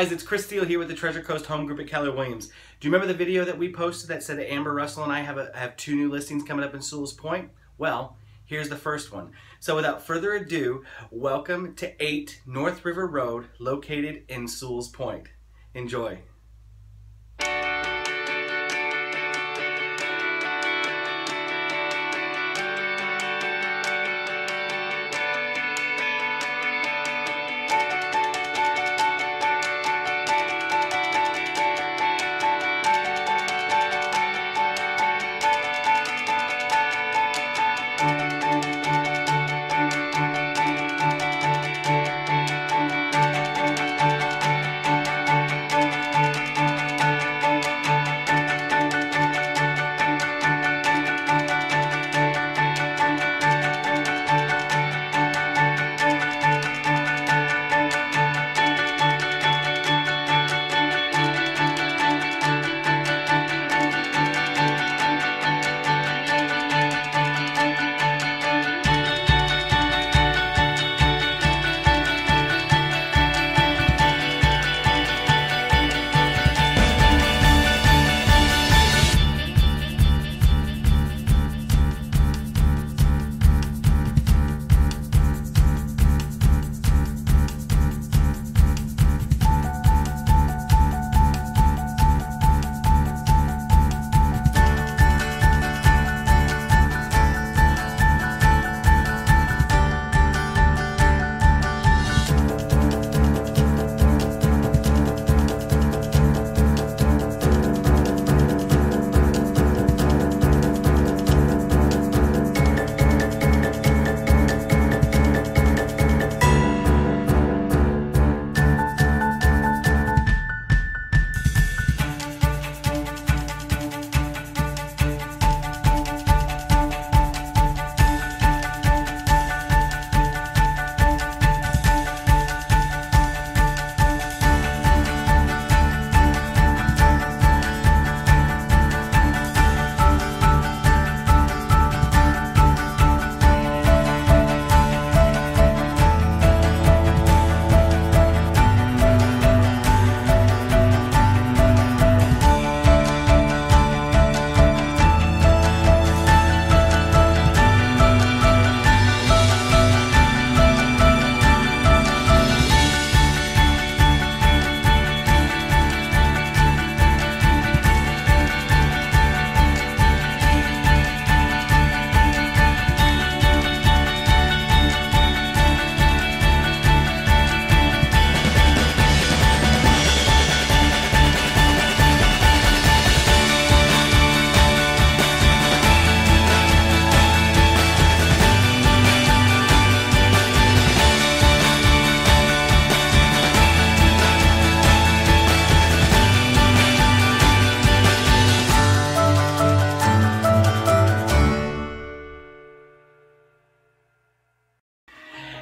guys, it's Chris Thiel here with the Treasure Coast Home Group at Keller Williams. Do you remember the video that we posted that said that Amber Russell and I have, a, have two new listings coming up in Sewall's Point? Well, here's the first one. So without further ado, welcome to 8 North River Road, located in Sewall's Point. Enjoy.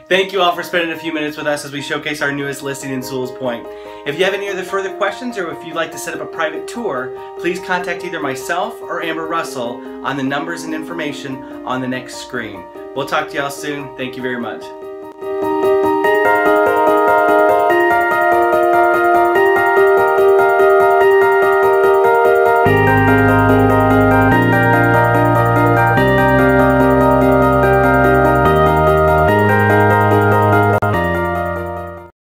Thank you all for spending a few minutes with us as we showcase our newest listing in Sewall's Point. If you have any other further questions or if you'd like to set up a private tour, please contact either myself or Amber Russell on the numbers and information on the next screen. We'll talk to y'all soon. Thank you very much.